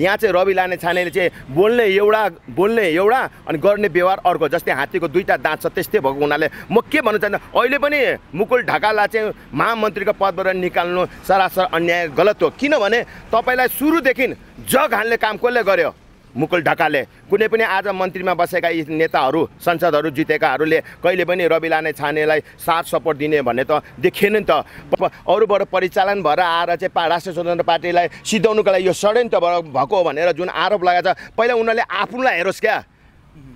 यहाँ चाहिँ रवि लाने छानेले चाहिँ बोल्ने एउटा बोल्ने एउटा अनि गर्ने व्यवहार अर्को। जस्तै हात्तीको दुईवटा दाँत छ त्यस्तै भएको हुनाले म के भन्न चाहन्छु अहिले पनि मुकुल ढकाललाई चाहिँ महामन्त्रीको पदबाट निकाल्नु सरासर अन्याय गलत हो। किनभने तपाईँलाई सुरुदेखि जग हान्ने काम कसले गर्यो? मुकुल ढकालले। कुनै पनि आज मन्त्रीमा बसेका यी नेताहरू संसदहरू जितेकाहरूले कहिले पनि रवि लाने छानेलाई साथ सपोर्ट दिने भन्ने त देखिएन नि त। अरूबाट परिचालन भएर आएर चाहिँ राष्ट्रिय स्वतन्त्र पार्टीलाई सिधाउनुको लागि यो षड्यन्त्र भएको भनेर जुन आरोप लगाएको छ पहिला उनीहरूले आफूलाई हेरोस् क्या।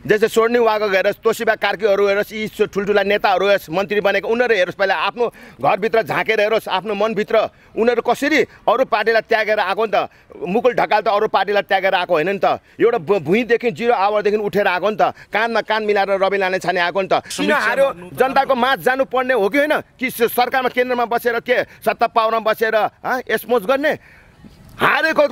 जस्तै सोर्नी वागक हेरोस् तोसिबा कार्कीहरू हेरोस् यी ठुल्ठुला नेताहरू हेरोस् मन्त्री बनेको उनीहरू हेरोस् पहिला आफ्नो घरभित्र झाँकेर हेरोस् आफ्नो मनभित्र। उनीहरू कसरी अरू पार्टीलाई त्यागेर आएको नि त? मुकुल ढकाल त अरू पार्टीलाई त्यागेर आएको होइन नि त? एउटा भुइँदेखि जिरो आवरदेखि उठेर आएको नि त? कानमा कान मिलाएर रवि लाने छाने आएको नि त? किन हार्यो? जनताको माझ जानुपर्ने हो कि होइन? कि सरकारमा केन्द्रमा बसेर के? सत्ता पाउनमा बसेर यसमोज गर्ने? हारेको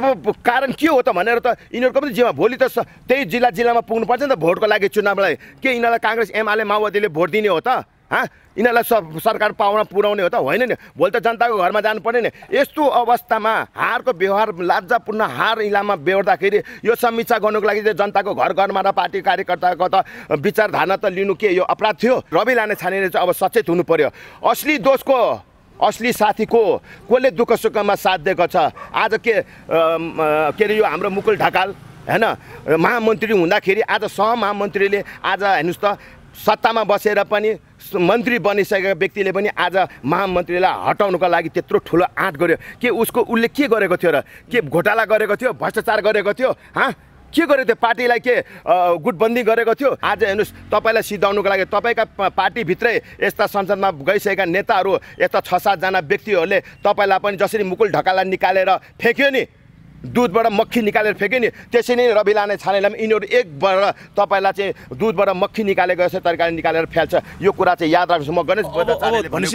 कारण के हो त भनेर त यिनीहरूको पनि जीवनमा भोलि त त्यही जिल्ला जिल्लामा पुग्नुपर्छ नि त भोटको लागि चुनावलाई। के यिनीहरूलाई काङ्ग्रेस एमाले माओवादीले भोट दिने हो त? हाँ? यिनीहरूलाई सरकार पाउन पुर्याउने हो त? होइन नि। भोलि त जनताको घरमा जानुपर्ने नि। यस्तो अवस्थामा हारको व्यवहार लज्जापूर्ण हार इलाममा बेहोर्दाखेरि यो समीक्षा गर्नुको लागि चाहिँ जनताको घर घरमा र पार्टी कार्यकर्ताको त विचारधारा त लिनु के यो अपराध थियो? रवि लाने छानेले चाहिँ अब सचेत हुनु पर्यो। असली दोषको असली साथी को हो? कसले दुःख सुखमा साथ दिएको छ? आज के के अरे यो हाम्रो मुकुल ढकाल होइन महामन्त्री हुँदाखेरि आज सहमहामन्त्रीले आज हेर्नुहोस् त सत्तामा बसेर पनि मन्त्री बनिसकेका व्यक्तिले पनि आज महामन्त्रीलाई हटाउनुको लागि त्यत्रो ठुलो आँट गर्यो। के उसको उसले के गरेको थियो र? के घोटाला गरेको थियो भ्रष्टाचार गरेको थियो हाँ? के गरेको थियो पार्टीलाई के गुटबन्दी गरेको थियो? आज हेर्नुहोस् तपाईँलाई सिधाउनुको लागि तपाईँका पार्टीभित्रै यस्ता संसदमा गइसकेका नेताहरू यस्ता छ सातजना व्यक्तिहरूले तपाईँलाई पनि जसरी मुकुल ढकाललाई निकालेर फ्याँक्यो नि? दुधबाट मक्खी निकालेर फ्याँक्यो नि त्यसरी नै रवि लाने छानेलाई पनि यिनीहरू एकबाट तपाईँलाई चाहिँ दुधबाट मक्खी निकालेको जस्तै तरिकाले निकालेर फ्याल्छ। यो कुरा चाहिँ याद राख्नुहोस् म गणेश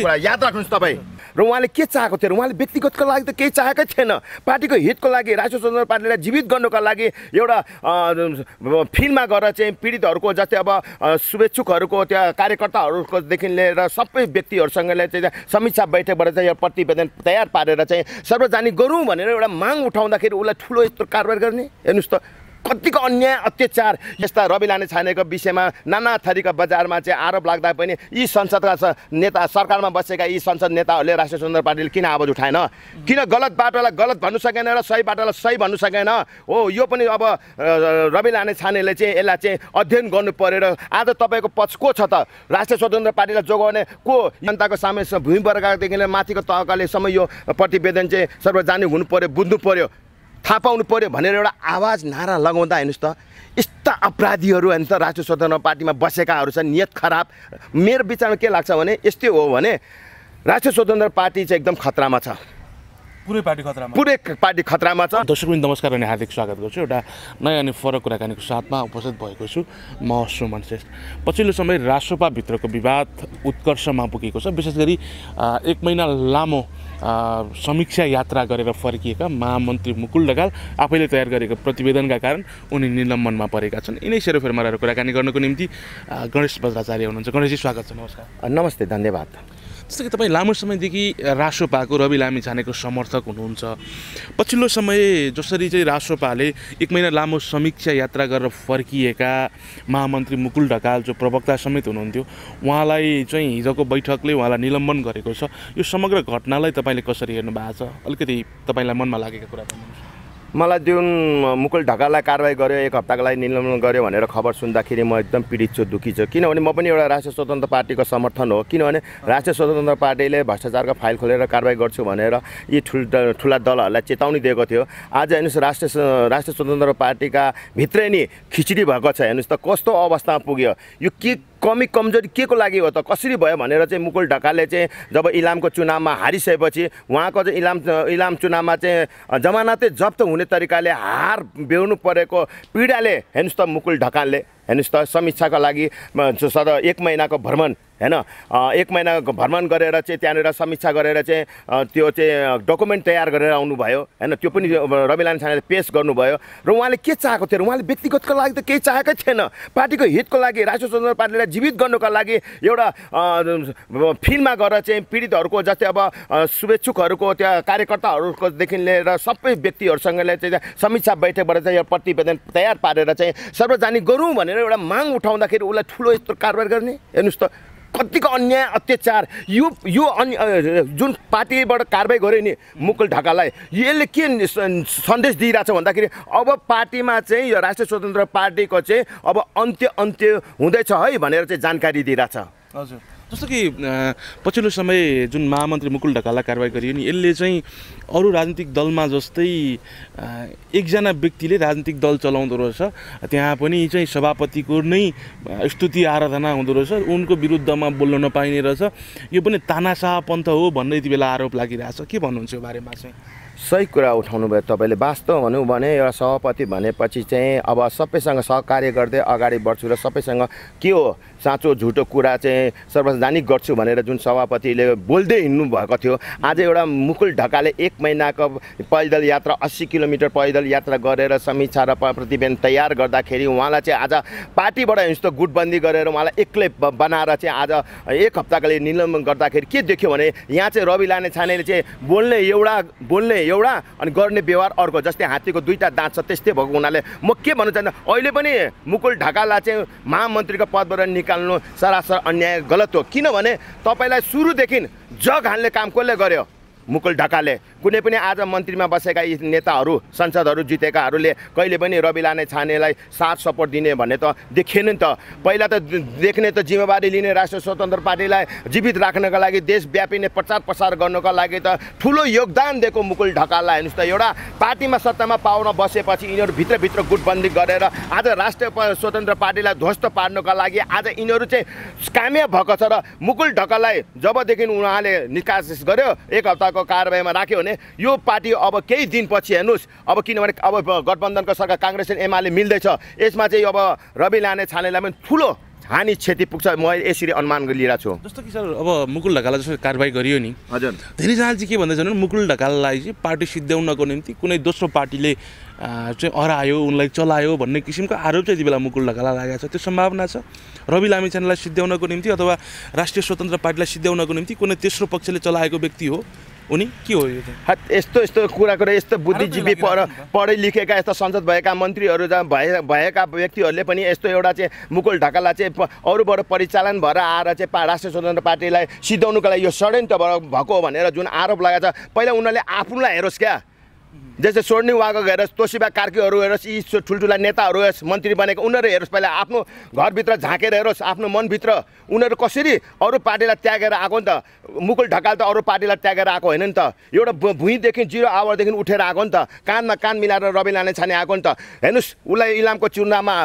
कुरा याद राख्नुहोस् तपाईँ। र उहाँले के चाहेको थियो? उहाँले व्यक्तिगतको लागि त केही चाहेकै थिएन। पार्टीको हितको लागि राष्ट्रिय स्वतन्त्र पार्टीलाई जीवित गर्नुको लागि एउटा फिल्डमा गएर चाहिँ पीडितहरूको जस्तै अब शुभेच्छुकहरूको त्यहाँ कार्यकर्ताहरूकोदेखि लिएर सबै व्यक्तिहरूसँग चाहिँ समीक्षा बैठकबाट चाहिँ यो प्रतिवेदन तयार पारेर चाहिँ सार्वजनिक गरौँ भनेर एउटा माग उठाउँदाखेरि उसलाई ठुलो यस्तो कारबार गर्ने? हेर्नुहोस् त कतिको अन्याय अत्याचार यस्ता रवि लाने छानेको विषयमा नाना थरीका बजारमा चाहिँ आरोप लाग्दा पनि यी संसदका नेता सरकारमा बसेका यी संसद नेताहरूले राष्ट्रिय स्वतन्त्र पार्टीले किन आवाज उठाएन? किन गलत बाटोलाई गलत भन्नु सकेन र सही बाटोलाई सही भन्नु सकेन? हो यो पनि अब रवि लाने छानेले चाहिँ यसलाई चाहिँ अध्ययन गर्नु पऱ्यो र आज तपाईँको पक्ष को छ त? राष्ट्रिय स्वतन्त्र पार्टीलाई जोगाउने को? जनताको सामु भूमिवर्गदेखि लिएर माथिको तहकालेसम्म यो प्रतिवेदन चाहिँ सार्वजनिक हुनु पऱ्यो बुझ्नु पऱ्यो थाहा पाउनु पऱ्यो भनेर एउटा आवाज नारा लगाउँदा हेर्नुहोस् त यस्ता अपराधीहरू होइन त राष्ट्रिय स्वतन्त्र पार्टीमा बसेकाहरू छन् नियत खराब। मेरो विचारमा के लाग्छ भने यस्तै हो भने राष्ट्रिय स्वतन्त्र पार्टी चाहिँ एकदम खतरामा छ। पुरै पार्टी खतरामा? पुरै पार्टी खतरामा छ। दर्शक पनि नमस्कार अनि हार्दिक स्वागत गर्छु। एउटा नयाँ अनि फरक कुराकानीको साथमा उपस्थित भएको छु। म सुमन श्रेष्ठ। पछिल्लो समय राष्ट्रपाभित्रको विवाद उत्कर्षमा पुगेको छ। विशेष गरी एक महिना लामो समीक्षा यात्रा गरेर फर्किएका महामन्त्री मुकुल ढकाल आफैले तयार गरेको प्रतिवेदनका कारण उनी निलम्बनमा परेका छन्। यिनै सेरोफेरमा रहेर कुराकानी गर्नको निम्ति गणेश बज्राचार्य हुनुहुन्छ। गणेशजी स्वागत छ। नमस्कार। नमस्ते धन्यवाद। जस्तै कि तपाईँ लामो समयदेखि राष्ट्रपाको रवि लामी छानेको समर्थक हुनुहुन्छ। पछिल्लो समय जसरी चाहिँ राष्ट्रपाले एक महिना लामो समीक्षा यात्रा गरेर फर्किएका महामन्त्री मुकुल ढकाल जो प्रवक्ता समेत हुनुहुन्थ्यो उहाँलाई चाहिँ हिजोको बैठकले उहाँलाई निलम्बन गरेको छ। यो समग्र घटनालाई तपाईँले कसरी हेर्नु भएको छ? अलिकति तपाईँलाई मनमा लागेका कुरा भन्नुहोस्। मलाई जुन मुकुल ढकाललाई कारवाही गर्यो एक हप्ताको लागि निलम्बन गर्यो भनेर खबर सुन्दाखेरि म एकदम पीडित छु दुःखी छु। किनभने म पनि एउटा राष्ट्रिय स्वतन्त्र पार्टीको समर्थन हो। किनभने राष्ट्रिय स्वतन्त्र पार्टीले भ्रष्टाचारको फाइल खोलेर कारवाही गर्छु भनेर यी ठुल ठुला दलहरूलाई चेतावनी दिएको थियो। आज हेर्नुहोस् राष्ट्रिय राष्ट्रिय स्वतन्त्र पार्टीका भित्रै नि खिचडी भएको छ। हेर्नुहोस् त कस्तो अवस्थामा पुग्यो। यो के कमी कमजोरी के को लागि हो त? कसरी भयो भनेर चाहिँ मुकुल ढकालले चाहिँ जब इलामको चुनावमा हारिसकेपछि उहाँको चाहिँ इलाम इलाम चुनावमा चाहिँ जमानतै जप्त हुने तरिकाले हार बेहोर्नु परेको पीडाले हेर्नुहोस् त मुकुल ढकालले हेर्नुहोस् त समीक्षाको लागि सदा एक महिनाको भ्रमण होइन एक महिना भ्रमण गरेर चाहिँ त्यहाँनिर समीक्षा गरेर चाहिँ त्यो चाहिँ डकुमेन्ट तयार गरेर आउनुभयो। होइन त्यो पनि रवि छानेले पेस गर्नुभयो। र उहाँले के चाहेको थियो? उहाँले व्यक्तिगतको लागि त केही चाहेकै थिएन। पार्टीको हितको लागि राष्ट्रिय स्वतन्त्र पार्टीलाई जीवित गर्नुको लागि एउटा फिल्डमा गएर चाहिँ पीडितहरूको जस्तै अब शुभेच्छुकहरूको त्यहाँ कार्यकर्ताहरूकोदेखि लिएर सबै व्यक्तिहरूसँगले चाहिँ समीक्षा बैठकबाट चाहिँ प्रतिवेदन तयार पारेर चाहिँ सार्वजनिक गरौँ भनेर एउटा माग उठाउँदाखेरि उसलाई ठुलो यस्तो कारबार गर्ने? हेर्नुहोस् त। कतिको अन्याय अत्याचार? यो यो अन्य जुन पार्टीबाट कारवाही गर्यो नि मुकुल ढाकालाई यसले के सन्देश दिइरहेछ भन्दाखेरि अब पार्टीमा चाहिँ यो राष्ट्रिय स्वतन्त्र पार्टीको चाहिँ अब अन्त्य अन्त्य हुँदैछ है भनेर चाहिँ जानकारी दिइरहेछ। हजुर। जस्तो कि पछिल्लो समय जुन महामन्त्री मुकुल ढकाललाई कारवाही गरियो नि यसले चाहिँ अरू राजनीतिक दलमा जस्तै एकजना व्यक्तिले राजनीतिक दल चलाउँदो रहेछ। त्यहाँ पनि चाहिँ सभापतिको नै स्तुति आराधना हुँदो रहेछ। उनको विरुद्धमा बोल्न नपाइने रहेछ। यो पनि तानासाह पन्थ हो भन्ने यति बेला आरोप लागिरहेछ। के भन्नुहुन्छ यो बारेमा चाहिँ? सही कुरा उठाउनु भयो तपाईँले। वास्तव भनौँ भने एउटा सभापति भनेपछि चाहिँ अब सबैसँग सहकार्य गर्दै अगाडि बढ्छु र सबैसँग के हो? साँचो झुटो कुरा चाहिँ सर्वजनिक गर्छु भनेर जुन सभापतिले बोल्दै हिँड्नु भएको थियो। आज एउटा मुकुल ढकाले एक महिनाको पैदल यात्रा अस्सी किलोमिटर पैदल यात्रा गरेर समीक्षा र प्रतिवेदन तयार गर्दाखेरि उहाँलाई चाहिँ आज पार्टीबाट यस्तो गुटबन्दी गरेर उहाँलाई एक्लै बनाएर चाहिँ आज एक हप्ताको लागि निलम्बन गर्दाखेरि के देख्यो भने यहाँ चाहिँ रवि लाने छानेले चाहिँ बोल्ने एउटा बोल्ने एउटा अनि गर्ने व्यवहार अर्को जस्तै हात्तीको दुईवटा दाँत छ त्यस्तै भएको हुनाले म के भन्न चाहन्छु अहिले पनि मुकुल ढकाललाई चाहिँ महामन्त्रीको पदबाट निकाल्नु सरासर अन्याय गलत हो। किनभने तपाईँलाई सुरुदेखि जग हान्ने काम कसले गर्यो? मुकुल ढकालले। कुनै पनि आज मन्त्रीमा बसेका यी नेताहरू संसदहरू जितेकाहरूले कहिले पनि रवि लाने छानेलाई साथ सपोर्ट दिने भन्ने त देखिएन नि त। पहिला त देख्ने त जिम्मेवारी लिने राष्ट्रिय स्वतन्त्र पार्टीलाई जीवित राख्नको लागि देशव्यापी नै प्रचार प्रसार गर्नको लागि त ठुलो योगदान दिएको मुकुल ढकाललाई। हेर्नुहोस् त एउटा पार्टीमा सत्तामा पाउन बसेपछि यिनीहरू भित्रभित्र गुटबन्दी गरेर आज राष्ट्रिय स्वतन्त्र पार्टीलाई ध्वस्त पार्नको लागि आज यिनीहरू चाहिँ कामयाब भएको छ र मुकुल ढकाललाई जबदेखि उहाँले निकास गर्यो एक हप्ताको कारवाहीमा राख्यो भने यो पार्टी अब केही दिनपछि हेर्नुहोस् अब किनभने अब गठबन्धनको सरकार काङ्ग्रेस र एमाले मिल्दैछ। यसमा चाहिँ अब रवि लाने छानेलाई पनि ठुलो हानि क्षति पुग्छ। म यसरी अनुमान गरिरहेको छु। जस्तो कि सर अब मुकुल ढकाललाई जस्तो कारवाही गरियो नि हजुर। धेरैजनाले चाहिँ के भन्दैछ भने मुकुल ढकाललाई चाहिँ पार्टी सिद्ध्याउनको निम्ति कुनै दोस्रो पार्टीले चाहिँ हरायो उनलाई चलायो भन्ने किसिमको आरोप चाहिँ यति बेला मुकुल ढकाललाई लागेको छ। त्यो सम्भावना छ? रवि लामिछानेलाई सिद्ध्याउनको निम्ति अथवा राष्ट्रिय स्वतन्त्र पार्टीलाई सिद्ध्याउनको निम्ति कुनै तेस्रो पक्षले चलाएको व्यक्ति हो? उनी के हो यो हत यस्तो यस्तो कुरा कुरा यस्तो बुद्धिजीवी पढ पढे लेखेका यस्तो संसद भएका मन्त्रीहरू जहाँ भए भएका व्यक्तिहरूले पनि यस्तो एउटा चाहिँ मुकुल ढकाललाई चाहिँ अरूबाट परिचालन भएर आएर चाहिँ राष्ट्रिय स्वतन्त्र पार्टीलाई सिद्धाउनुको लागि यो षड्यन्त्र भएको भनेर जुन आरोप लगाएको छ पहिला उनीहरूले आफूलाई हेरोस् क्या। जस्तै सोर्नी वागक हेरोस् तोसिबा कार्कीहरू हेरोस् यी ठुल्ठुला नेताहरू हेरोस् मन्त्री बनेको उनीहरू हेरोस् पहिला आफ्नो घरभित्र झाँकेर हेरोस् आफ्नो मनभित्र। उनीहरू कसरी अरू पार्टीलाई त्यागेर आएको नि त? मुकुल ढकाल त अरू पार्टीलाई त्यागेर आएको होइन नि त? एउटा भुइँदेखि जिरो आवरदेखि उठेर आएको नि त? कानमा कान मिलाएर रवि लाने छाने आएको नि त? हेर्नुहोस् उसलाई इलामको चुनावमा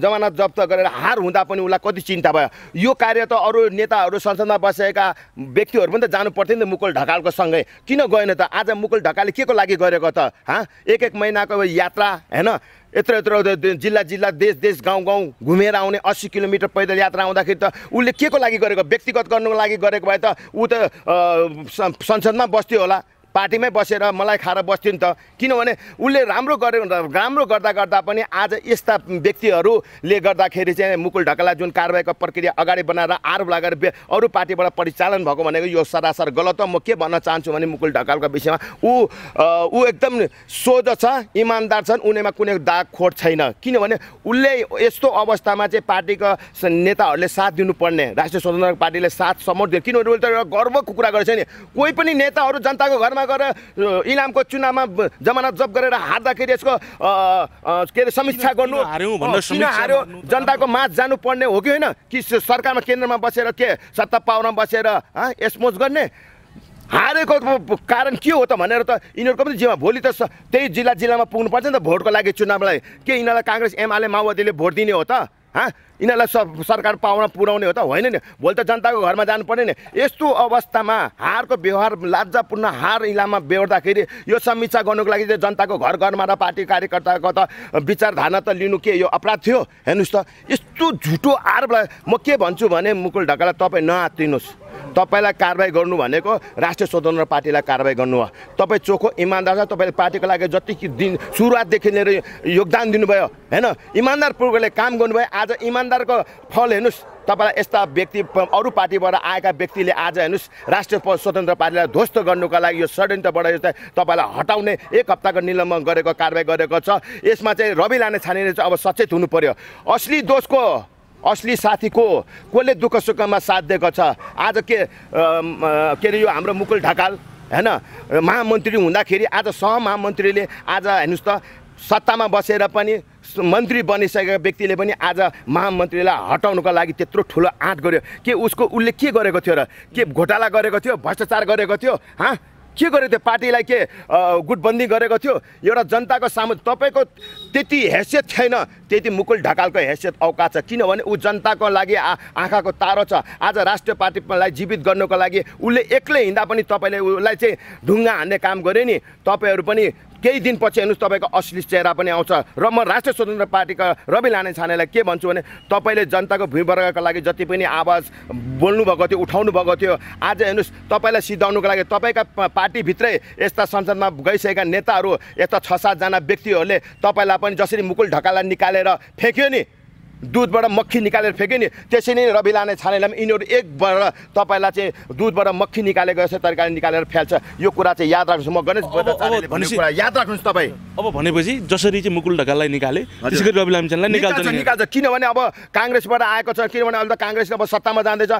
जमानत जब्त गरेर हार हुँदा पनि उसलाई कति चिन्ता भयो। यो कार्य त अरू नेताहरू संसदमा बसेका व्यक्तिहरू पनि त जानु पर्थ्यो नि त मुकुल ढकालको सँगै। किन गएन त? आज मुकुल ढकालले के को लागि गरेको त? हाँ? एक एक महिनाको यात्रा होइन यत्रो यत्रो जिल्ला जिल्ला देश देश गाउँ गाउँ घुमेर आउने अस्सी किलोमिटर पैदल यात्रा आउँदाखेरि त उसले के को लागि गरेको? व्यक्तिगत गर्नुको लागि गरेको भए त ऊ त संसदमा बस्थ्यो होला। पार्टीमै बसेर मलाई खाएर बस्थ्यो नि त। किनभने उसले राम्रो गर्यो राम्रो गर्दा गर्दा पनि आज यस्ता व्यक्तिहरूले गर्दाखेरि चाहिँ मुकुल ढकाललाई जुन कारवाहीको प्रक्रिया अगाडि बनाएर आरोप लगाएर बे- अरू पार्टीबाट परिचालन भएको भनेको यो सरासर गलत हो। म के भन्न चाहन्छु भने मुकुल ढकालको विषयमा ऊ ऊ एकदम सोझ छ इमान्दार छन् उनीमा कुनै दाग खोट छैन। किनभने उसले यस्तो अवस्थामा चाहिँ पार्टीका नेताहरूले साथ दिनुपर्ने राष्ट्रिय स्वतन्त्र पार्टीले साथ समर्थन दियो। किनभने उसले त एउटा गर्वको कुरा गरेको छ नि। कोही पनि नेताहरू जनताको घरमा गएर अ, इलामको चुनावमा जमानत जब गरेर हार्दाखेरि यसको के अरे समीक्षा गर्नु किन हार्यौँ जनताको माझ जानुपर्ने हो कि होइन? कि सरकारमा केन्द्रमा बसेर के सत्ता पाउन बसेर हँ यसमोज गर्ने? हारेको कारण के हो त भनेर त यिनीहरूको पनि जिम्मा। भोलि त त्यही जिल्ला जिल्लामा पुग्नुपर्छ नि त भोटको लागि चुनावलाई। के यिनीहरूलाई काङ्ग्रेस एमाले माओवादीले भोट दिने हो त? हाँ? यिनीहरूलाई सरकार पाउन पुर्याउने हो त होइन नि? भोलि त जनताको घरमा जानु पर्ने नि। यस्तो अवस्थामा हारको व्यवहार लाजापूर्ण हार इलामा बेहोर्दाखेरि यो समीक्षा गर्नुको लागि चाहिँ जनताको घर घरमा र पार्टी कार्यकर्ताको त विचारधारा त लिनु के? यो अपराध थियो? हेर्नुहोस् त यस्तो झुटो आरोपलाई म के भन्छु भने मुकुल ढकालाई तपाईँ नआत्तिनुहोस् तपाईँलाई कारवाही गर्नु भनेको राष्ट्रिय स्वतन्त्र पार्टीलाई कारवाही गर्नु हो। तपाईँ चोखो इमान्दार छ तपाईँले पार्टीको लागि जति दिन सुरुवातदेखि लिएर योगदान दिनुभयो होइन? इमान्दारपूर्वकले काम गर्नुभयो आज इमान्दारको फल हेर्नुहोस् तपाईँलाई यस्ता व्यक्ति अरू पार्टीबाट आएका व्यक्तिले आज हेर्नुहोस् राष्ट्रिय स्वतन्त्र पार्टीलाई ध्वस्त गर्नुको लागि यो षड्यन्त्रबाट यो तपाईँलाई हटाउने एक हप्ताको निलम्बन गरेको कारवाही गरेको छ। यसमा चाहिँ रवि लाने छानेले चाहिँ अब सचेत हुनु पर्यो। असली दोषको असली साथी को कसले दुःख सुखमा साथ दिएको छ? आज के के अरे यो हाम्रो मुकुल ढकाल होइन महामन्त्री हुँदाखेरि आज सहमहामन्त्रीले आज हेर्नुहोस् त सत्तामा बसेर पनि मन्त्री बनिसकेका व्यक्तिले पनि आज महामन्त्रीलाई हटाउनुको लागि त्यत्रो ठुलो आँट गर्यो। के उसको उसले के गरेको थियो र? के घोटाला गरेको थियो भ्रष्टाचार गरेको थियो हाँ? के गरेको थियो? पार्टीलाई के गुटबन्दी गरेको थियो? एउटा जनताको सामु तपाईँको त्यति हैसियत छैन। त्यति मुकुल ढकालको हैसियत औकात छ। किनभने ऊ जनताको लागि आ आँखाको तारो छ। आज राष्ट्रिय पार्टीलाई जीवित गर्नुको लागि उसले एक्लै हिँड्दा पनि तपाईँले उसलाई चाहिँ ढुङ्गा हान्ने काम गऱ्यो नि तपाईँहरू पनि केही दिनपछि हेर्नुहोस् तपाईँको असली चेहरा पनि आउँछ। र म राष्ट्रिय स्वतन्त्र पार्टीका रवि लाने छानेलाई के भन्छु भने तपाईँले जनताको भूमिवर्गका लागि जति पनि आवाज बोल्नुभएको थियो उठाउनु भएको थियो आज हेर्नुहोस् तपाईँलाई सिधाउनुको लागि तपाईँका पार्टीभित्रै यस्ता संसदमा गइसकेका नेताहरू यस्ता छ सातजना व्यक्तिहरूले तपाईँलाई पनि जसरी मुकुल ढकालाई निकालेर फ्याँक्यो नि दुधबाट मक्खी निकालेर फ्याँक्यो नि त्यसरी नै रवि लाने छानेलाई पनि यिनीहरू एकबाट तपाईँलाई चाहिँ दुधबाट मक्खी निकालेको जस्तै तरिकाले निकालेर फ्याल्छ। यो कुरा चाहिँ याद राख्नुहोस्। म गणेश कुरा याद राख्नुहोस् तपाईँ। अब भनेपछि जसरी चाहिँ मुकुल ढकाललाई निकाले त्यसै गरी रवि लामिछानेलाई निकाल्छ निकाल्छ किनभने अब काङ्ग्रेसबाट आएको छ किनभने अहिले त काङ्ग्रेसले अब सत्तामा जाँदैछ।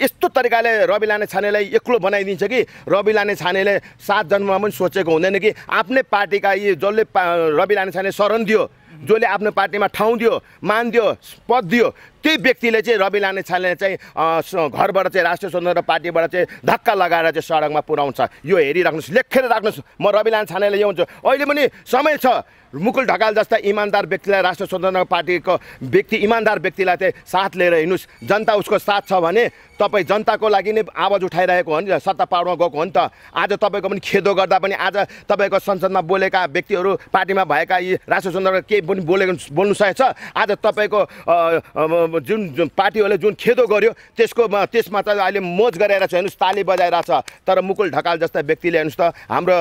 यस्तो तरिकाले रवि लाने छानेलाई एक्लो बनाइदिन्छ कि? रवि लाने छानेले सात जन्ममा पनि सोचेको हुँदैन कि? आफ्नै पार्टीका यी जसले रवि लाने छाने शरण दियो। जसले आफ्नो पार्टीमा ठाउँ दियो मान दियो पद दियो त्यही व्यक्तिले चाहिँ रवि लाने छानेले चाहिँ घरबाट चाहिँ राष्ट्रिय स्वतन्त्र पार्टीबाट चाहिँ धक्का लगाएर चाहिँ सडकमा पुऱ्याउँछ यो हेरिराख्नुहोस् लेखेर राख्नुहोस्। म रवि लाने छानेले यो हुन्छु। अहिले पनि समय छ। मुकुल ढकाल जस्ता इमान्दार व्यक्तिलाई राष्ट्रिय स्वतन्त्र पार्टीको व्यक्ति इमान्दार व्यक्तिलाई चाहिँ साथ लिएर हिँड्नुहोस्। जनता उसको साथ छ भने तपाईँ जनताको लागि नै आवाज उठाइरहेको हो नि सत्ता पावरमा गएको हो नि त। आज तपाईँको पनि खेदो गर्दा पनि आज तपाईँको संसदमा बोलेका व्यक्तिहरू पार्टीमा भएका यी राष्ट्रिय स्वतन्त्र केही पनि बोलेको बोल्नु सकेको छ आज तपाईँको जुन जुन पार्टीहरूले जुन खेदो गर्यो त्यसको त्यसमा त अहिले मोज गरेर छ हेर्नुहोस् ताली बजाइरहेछ। तर मुकुल ढकाल जस्ता व्यक्तिले हेर्नुहोस् त हाम्रो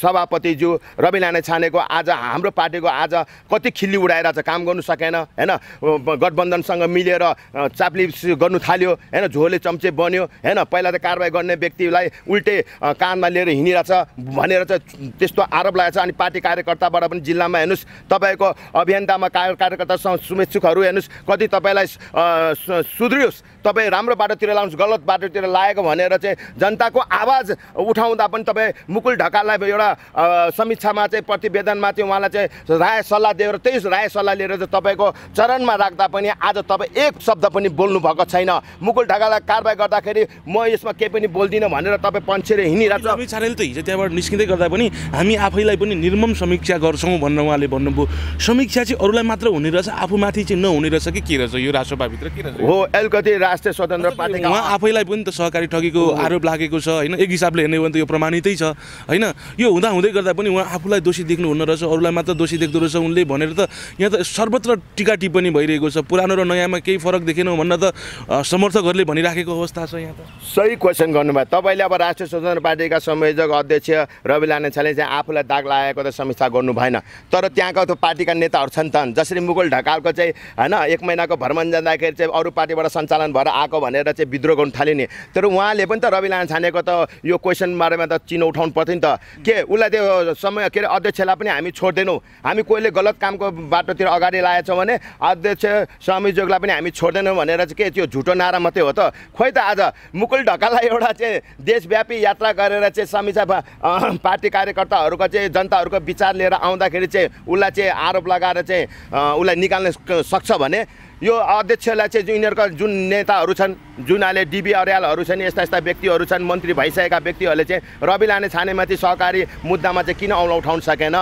सभापतिज्यू रवि लाने छानेको आज हाम्रो पार्टीको आज कति खिल्ली उडाइरहेछ काम गर्नु सकेन होइन? गठबन्धनसँग मिलेर अ, चाप्लिस गर्नु थाल्यो होइन? झोले चम्चे बन्यो होइन? पहिला त कारवाही गर्ने व्यक्तिलाई उल्टे कानमा लिएर हिँडिरहेछ भनेर चाहिँ त्यस्तो आरोप लागेको छ। अनि पार्टी कार्यकर्ताबाट पनि जिल्लामा हेर्नुहोस् तपाईँको अभियन्तामा कार्य कार्यकर्ता सु- शुभेच्छुकहरू हेर्नुहोस् कति तपाईँलाई सुध्रियोस्। तपाईँ राम्रो बाटोतिर लानुहोस् गलत बाटोतिर लागेको भनेर चाहिँ जनताको आवाज उठाउँदा पनि तपाईँ मुकुल ढकाललाई एउटा समीक्षामा चाहिँ प्रतिवेदनमा चाहिँ उहाँलाई चाहिँ राय सल्लाह दिएर त्यही राय सल्लाह लिएर चाहिँ तपाईँको चरणमा राख्दा पनि आज तपाईँ एक शब्द पनि बोल्नु भएको छैन। मुकुल ढकाललाई कारवाही गर्दाखेरि म यसमा केही पनि बोल्दिनँ भनेर तपाईँ पन्छेर हिँडिरहेको छ। छानेले त हिजो त्यहाँबाट निस्किँदै गर्दा पनि हामी आफैलाई पनि निर्मम समीक्षा गर्छौँ भनेर उहाँले भन्नुभयो। समीक्षा चाहिँ अरूलाई मात्र हुने रहेछ आफूमाथि चाहिँ नहुने रहेछ कि के रहेछ यो राष्ट्रपाभित्र के रहेछ? हो अलिकति राष्ट्रिय स्वतन्त्र पार्टीका उहाँ आफैलाई पनि त सहकारी ठगीको आरोप लागेको छ होइन? एक हिसाबले हेर्ने हो भने त यो प्रमाणितै छ होइन? यो हुँदा हुँदै गर्दा पनि उहाँ आफूलाई दोषी देख्नु हुन रहेछ अरूलाई मात्र दोषी देख्दो रहेछ। उनले भनेर त यहाँ त सर्वत्र टिका टिप्पणी भइरहेको छ। पुरानो र नयाँमा केही फरक देखेनौँ भन्न त समर्थकहरूले भनिराखेको अवस्था छ यहाँ त। सही क्वेसन गर्नुभयो। तपाईँले अब राष्ट्रिय स्वतन्त्र पार्टीका संयोजक अध्यक्ष रवि लानेछाले चाहिँ आफूलाई दाग लागेको त समीक्षा गर्नु भएन। तर त्यहाँको त पार्टीका नेताहरू छन् त जसरी मुकुल ढकालको चाहिँ होइन एक महिनाको भ्रमण जाँदाखेरि चाहिँ अरू पार्टीबाट सञ्चालन भएर आएको भनेर चाहिँ विद्रोह गर्नु थाल्यो नि। तर उहाँले पनि त रवि लानेछानेको त यो क्वेसन बारेमा त चिनो उठाउनु पर्थ्यो नि त। के उसलाई त्यो समय के अरे अध्यक्षलाई पनि हामी छोड्दैनौँ। हामी कोहीले गलत कामको बाटोतिर अगाडि लागेछौँ भने अध्यक्ष संयोजकलाई पनि हामी छोड्दैनौँ भनेर चाहिँ के त्यो झुटो नारा मात्रै हो त। खोइ त आज मुकुल ढकाललाई एउटा चाहिँ देशव्यापी यात्रा गरेर चाहिँ समीक्षा पार्टी कार्यकर्ताहरूको चाहिँ जनताहरूको विचार लिएर आउँदाखेरि चाहिँ उसलाई चाहिँ आरोप लगाएर चाहिँ उसलाई निकाल्न सक्छ भने यो अध्यक्षलाई चाहिँ यिनीहरूका जुन नेताहरू छन् जुन अहिले डिबी अर्यालहरू छन् यस्ता यस्ता व्यक्तिहरू छन् मन्त्री भइसकेका व्यक्तिहरूले चाहिँ रवि लाने छानेमाथि सहकारी मुद्दामा चाहिँ किन औँला उठाउन सकेन?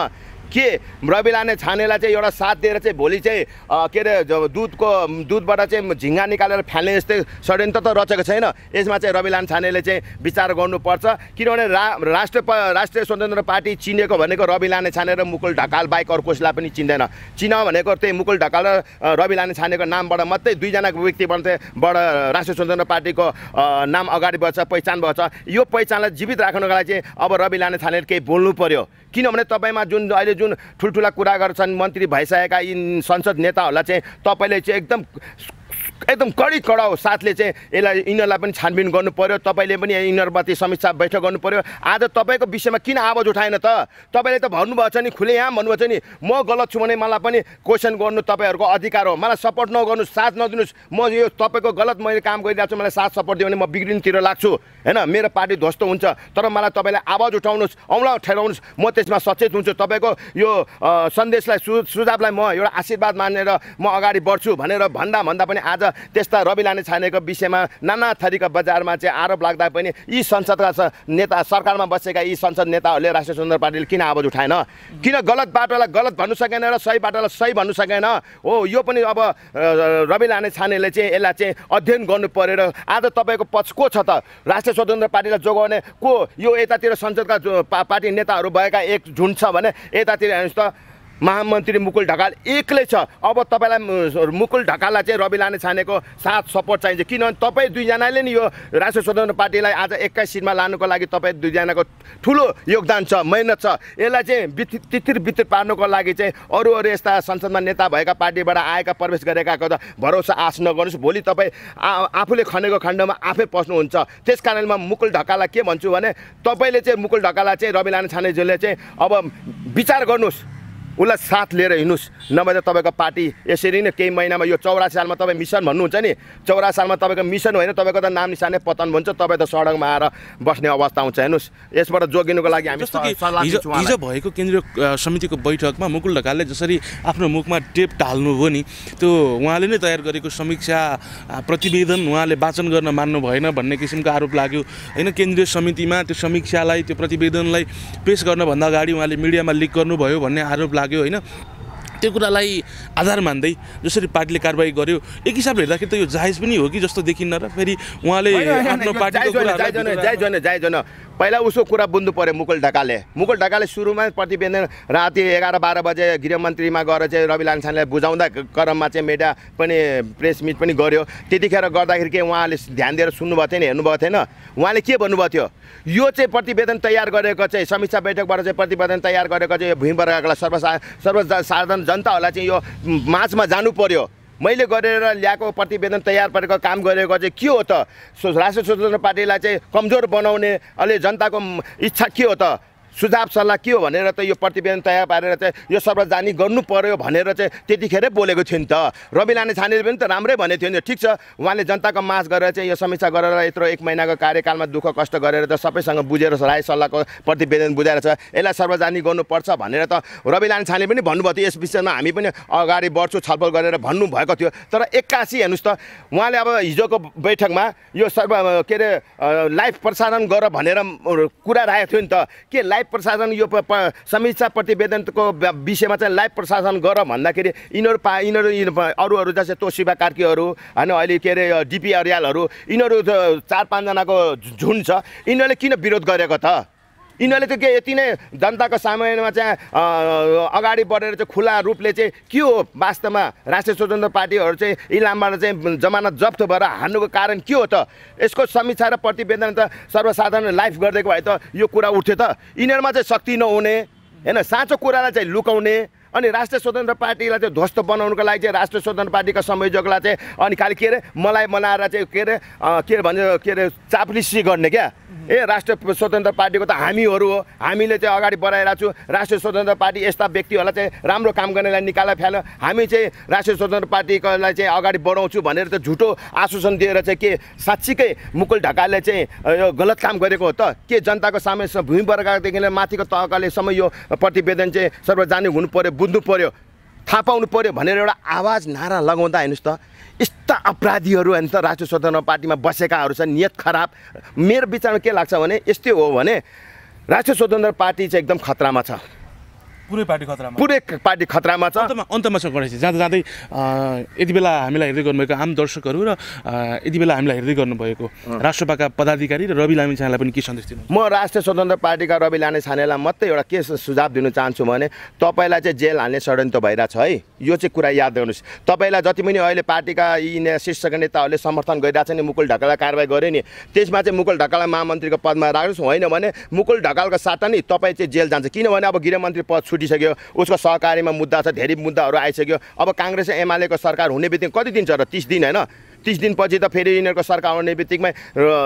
के रवि लाने छानेलाई चाहिँ एउटा साथ दिएर चाहिँ भोलि चाहिँ के अरे दुधको दुधबाट चाहिँ झिङ्गा निकालेर फ्याल्ने जस्तै षड्यन्त्र त रचेको छैन। यसमा चाहिँ रवि लाने छानेले चाहिँ विचार गर्नुपर्छ। किनभने रा राष्ट्र राष्ट्रिय स्वतन्त्र पार्टी चिनेको भनेको रवि लाने छाने र मुकुल ढकाल बाहेक अरू कसैलाई पनि चिन्दैन। चिन भनेको त्यही मुकुल ढकाल र अ, रवि लाने छानेको नामबाट मात्रै दुईजनाको व्यक्तिबाट बाट राष्ट्रिय स्वतन्त्र पार्टीको नाम अगाडि बढ्छ पहिचान बढ्छ। यो पहिचानलाई जीवित राख्नको लागि चाहिँ अब रवि लाने छानेले केही बोल्नु पर्यो। किनभने तपाईँमा जुन अहिले जुन ठुल्ठुला कुरा गर्छन् मन्त्री भइसकेका यी संसद नेताहरूलाई चाहिँ तपाईँले चाहिँ एकदम एकदम कडी कडाउ साथले चाहिँ यसलाई यिनीहरूलाई पनि छानबिन गर्नु पर्यो तपाईँले पनि यिनीहरूमाथि समीक्षा बैठक गर्नु पर्यो आज तपाईँको विषयमा किन आवाज उठाएन त? तपाईँले त भन्नुभएको छ नि खुलेआम भन्नुभएको छ नि म गलत छु भने मलाई पनि क्वेसन गर्नु तपाईँहरूको अधिकार हो। मलाई सपोर्ट नगर्नु साथ नदिनुहोस्। म यो तपाईँको गलत मैले काम गरिरहेको छु मलाई साथ सपोर्ट दियो भने म बिग्रिनतिर लाग्छु। होइन मेरो पार्टी ध्वस्त हुन्छ तर मलाई तपाईँले आवाज उठाउनुहोस् औँला ठहराउनुहोस्। म त्यसमा सचेत हुन्छु। तपाईँको यो सन्देशलाई सु सुझावलाई म एउटा आशीर्वाद मानेर म अगाडि बढ्छु भनेर भन्दा भन्दा पनि आज त्यस्ता रवि लाने छानेको विषयमा नाना थरीका बजारमा चाहिँ आरोप लाग्दा पनि यी संसदका नेता सरकारमा बसेका यी संसद नेताहरूले राष्ट्रिय स्वतन्त्र पार्टीले किन आवाज उठाएन? किन गलत बाटोलाई गलत भन्नु सकेन र सही बाटोलाई सही भन्नु सकेन? हो यो पनि अब रवि लाने छानेले चाहिँ यसलाई चाहिँ अध्ययन गर्नु परेर आज तपाईँको पक्ष को छ त? राष्ट्रिय स्वतन्त्र पार्टीलाई जोगाउने को? यो यतातिर संसदका पार्टी नेताहरू भएका एक झुन्ड छ भने यतातिर हेर्नुहोस् त। महामन्त्री मुकुल ढकाल एक्लै छ। अब तपाईँलाई मुकुल ढकाललाई चाहिँ रवि लाने छानेको साथ सपोर्ट चाहिन्छ। किनभने तपाईँ दुईजनाले नि यो राष्ट्रिय स्वतन्त्र पार्टीलाई आज एक्काइस सिटमा लानुको लागि तपाईँ दुईजनाको ठुलो योगदान छ मेहनत छ। यसलाई चाहिँ तितिर बितिर पार्नुको लागि चाहिँ अरू अरू यस्ता संसदमा नेता भएका पार्टीबाट आएका प्रवेश गरेकाको त भरोसा आश नगर्नुहोस् भोलि तपाईँ आफूले खनेको खण्डमा आफै पस्नुहुन्छ। त्यस कारणले म मुकुल ढकाललाई के भन्छु भने तपाईँले चाहिँ मुकुल ढकाललाई चाहिँ रवि लाने छानेज्यूले चाहिँ अब विचार गर्नुहोस्। उसलाई साथ लिएर हिँड्नुहोस्। नभए त तपाईँको पार्टी यसरी नै केही महिनामा यो चौरासी सालमा तपाईँ मिसन भन्नुहुन्छ नि चौरासी सालमा तपाईँको मिसन होइन तपाईँको त नाम निशाने पतन भन्छ तपाईँ त सडकमा आएर बस्ने अवस्था हुन्छ हेर्नुहोस्। यसबाट जोगिनुको लागि हामी हिजो भएको केन्द्रीय समितिको बैठकमा मुकुल ढकालले जसरी आफ्नो मुखमा टेप टाल्नुभयो नि त्यो उहाँले नै तयार गरेको समीक्षा प्रतिवेदन उहाँले वाचन गर्न मान्नु भएन भन्ने किसिमको आरोप लाग्यो। होइन केन्द्रीय समितिमा त्यो समीक्षालाई त्यो प्रतिवेदनलाई पेस गर्नभन्दा अगाडि उहाँले मिडियामा लिक गर्नुभयो भन्ने आरोप लाग्यो। होइन? त्यो कुरालाई आधार मान्दै जसरी पार्टीले कारवाही गर्यो एक हिसाबले हेर्दाखेरि त यो जायज पनि हो कि जस्तो देखिन्न र फेरि उहाँले आफ्नो पार्टीको। पहिला उसको कुरा बुझ्नु पऱ्यो मुकुल ढकालले। मुकुल ढकालले सुरुमा प्रतिवेदन राति एघार बाह्र बजे गृहमन्त्रीमा गएर चाहिँ रवि लान्छानलाई बुझाउँदा क्रममा चाहिँ मिडिया पनि प्रेस मिट पनि गर्यो। त्यतिखेर गर्दाखेरि के उहाँले ध्यान दिएर सुन्नुभएको थिएन हेर्नुभएको थिएन? उहाँले के भन्नुभएको थियो? यो चाहिँ प्रतिवेदन तयार गरेको चाहिँ समीक्षा बैठकबाट चाहिँ प्रतिवेदन तयार गरेको चाहिँ भूमिवर्गलाई सर्वसा सर्वसाधारण जनताहरूलाई चाहिँ यो माझमा जानु पर्यो। मैले गरेर ल्याएको प्रतिवेदन तयार पारेको काम गरेको चाहिँ के हो त? राष्ट्रिय स्वतन्त्र पार्टीलाई चाहिँ कमजोर बनाउने अहिले जनताको इच्छा के हो त? सुझाव सल्लाह के हो भनेर त यो प्रतिवेदन तयार पारेर चाहिँ यो सर्वजानी गर्नु पर्यो भनेर चाहिँ त्यतिखेरै बोलेको थियो नि त। रवि लाने छानेले पनि त राम्रै भनेको थियो नि ठिक छ उहाँले जनताको माझ गरेर चाहिँ यो समीक्षा गरेर यत्रो एक महिनाको कार्यकालमा दुःख कष्ट गरेर त सबैसँग बुझेर राय सल्लाहको प्रतिवेदन बुझाएर छ। यसलाई सर्वजानी गर्नुपर्छ भनेर त रवि लाने छाने पनि भन्नुभएको थियो। यस विषयमा हामी पनि अगाडि बढ्छौँ छलफल गरेर भन्नुभएको थियो। तर एक्कासी हेर्नुहोस् त उहाँले अब हिजोको बैठकमा यो सर्व के अरे लाइभ प्रसारण गर भनेर कुरा राखेको थियो नि त। के लाइभ प्रसारण यो प- प- समीक्षा प्रतिवेदनको विषयमा चाहिँ लाइभ प्रसारण गर भन्दाखेरि यिनीहरू पा यिनीहरू यिनीहरू प- अरू अरू जस्तै तोसिबा कार्कीहरू होइन अहिले के अरे डिपी अर्यालहरू यिनीहरू चार पाँचजनाको झुन्ड छ। यिनीहरूले किन विरोध गरेको त? यिनीहरूले त के यति नै जनताको सामान्यमा चाहिँ अगाडि बढेर चाहिँ खुला रूपले चाहिँ के हो? वास्तवमा राष्ट्रिय स्वतन्त्र पार्टीहरू चाहिँ इलामबाट चाहिँ जमानत जप्त भएर हान्नुको कारण के हो त? यसको समीक्षा र प्रतिवेदन त सर्वसाधारण लाइफ गरिदिएको भए त यो कुरा उठ्थ्यो त। यिनीहरूमा चाहिँ शक्ति नहुने होइन? साँचो कुरालाई चाहिँ लुकाउने अनि राष्ट्रिय स्वतन्त्र पार्टीलाई चाहिँ ध्वस्त बनाउनुको लागि चाहिँ राष्ट्रिय स्वतन्त्र पार्टीका संयोजकलाई चाहिँ अनि खालि के अरे मलाई बनाएर चाहिँ के अरे के भन्छ के अरे चाप्लिसी गर्ने क्या? ए राष्ट्रिय स्वतन्त्र पार्टीको त हामीहरू हो। हामीले चाहिँ अगाडि बढाइरहेको छु। राष्ट्रिय स्वतन्त्र पार्टी यस्ता व्यक्तिहरूलाई चाहिँ राम्रो काम गर्नेलाई निकालेर फ्याल्यो हामी चाहिँ राष्ट्रिय स्वतन्त्र पार्टीकोलाई चाहिँ अगाडि बढाउँछु भनेर त झुटो आश्वासन दिएर चाहिँ के साँच्चीकै मुकुल ढकालले चाहिँ यो गलत काम गरेको हो त? के जनताको सामु भूमिवर्गदेखि लिएर माथिको तहकालेसम्म यो प्रतिवेदन चाहिँ सर्वजानिक हुनु पऱ्यो बुझ्नु पऱ्यो थाहा पाउनु पऱ्यो भनेर एउटा आवाज नारा लगाउँदा हेर्नुहोस् त। यस्ता अपराधीहरू राष्ट्रिय स्वतन्त्र पार्टीमा बसेकाहरू छन् नियत खराब। मेरो विचारमा के लाग्छ भने यस्तै हो भने राष्ट्रिय स्वतन्त्र पार्टी चाहिँ एकदम खतरामा छ। पुरै पार्टी खतरामा पुरै पार्टी खतरामा छ। अन्तमा छ जाँदा जाँदै यति बेला हामीलाई हेर्दै गर्नुभएको आम दर्शकहरू र यति बेला हामीलाई हेर्दै गर्नुभएको राष्ट्रपाका पदाधिकारी र रवि लामिछानेलाई पनि के सन्देश दिनु म राष्ट्रिय स्वतन्त्र पार्टीका रवि लाने छानेलाई मात्रै एउटा के सुझाव दिन चाहन्छु भने तपाईँलाई चाहिँ जेल हाल्ने षड्यन्त्र भइरहेछ है। यो चाहिँ कुरा याद गर्नुहोस्। तपाईँलाई जति पनि अहिले पार्टीका यी ने- शीर्षका नेताहरूले समर्थन गरिरहेछ नि मुकुल ढकाललाई कारवाही गरे नि त्यसमा चाहिँ मुकुल ढकाललाई महामन्त्रीको पदमा राख्नुहोस्। होइन भने मुकुल ढकालको साटा नि तपाईँ चाहिँ जेल जान्छ। किनभने अब गृहमन्त्री पद छुटिसक्यो उसको सहकारीमा मुद्दा छ धेरै मुद्दाहरू आइसक्यो। अब काङ्ग्रेस एमालेको सरकार हुने बित्तिकै कति दिन छ र? तिस दिन होइन? तिस दिनपछि त फेरि यिनीहरूको सरकार आउने बित्तिकमै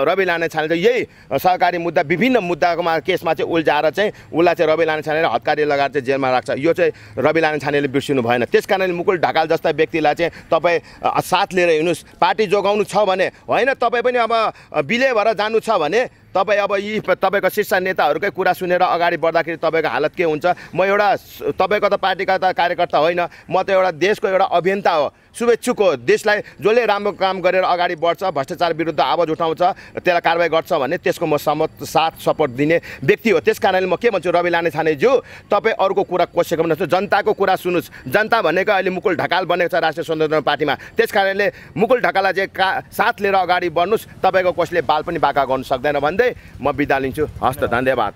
रवि लाने छाने चाहिँ यही सरकारी मुद्दा विभिन्न मुद्दाकोमा केसमा चाहिँ उल्झाएर चाहिँ उसलाई चाहिँ रवि लाने छानेर हत्कारी लगाएर चाहिँ जेलमा राख्छ। यो चाहिँ रवि लाने छानेले बिर्सिनु भएन। त्यस कारणले मुकुल ढकाल जस्ता व्यक्तिलाई चाहिँ तपाईँ साथ लिएर हिँड्नुहोस्। पार्टी जोगाउनु छ भने होइन? तपाईँ पनि अब विलय भएर जानु छ भने तपाईँ अब यी तपाईँको शीर्ष नेताहरूकै कुरा सुनेर अगाडि बढ्दाखेरि तपाईँको हालत के हुन्छ? म एउटा तपाईँको त पार्टीका त कार्यकर्ता होइन। म त एउटा देशको एउटा अभियन्ता हो। शुभेच्छुक हो देशलाई जसले राम्रो काम गरेर अगाडि बढ्छ भ्रष्टाचार विरुद्ध आवाज उठाउँछ त्यसलाई कारवाही गर्छ भने त्यसको म समत साथ सपोर्ट दिने व्यक्ति हो। त्यस कारणले म के भन्छु रवि लाने छानेज्यू तपाईँ अर्को कुरा कोसेको पनि जनताको कुरा सुन्नुहोस्। जनता भनेको अहिले मुकुल ढकाल बनेको छ राष्ट्रिय स्वतन्त्र पार्टीमा। त्यस कारणले मुकुल ढकाललाई चाहिँ का साथ लिएर अगाडि बढ्नुहोस्। तपाईँको कसले बाल पनि बाका गर्नु सक्दैन। भन्दै म बिदा लिन्छु हस्त धन्यवाद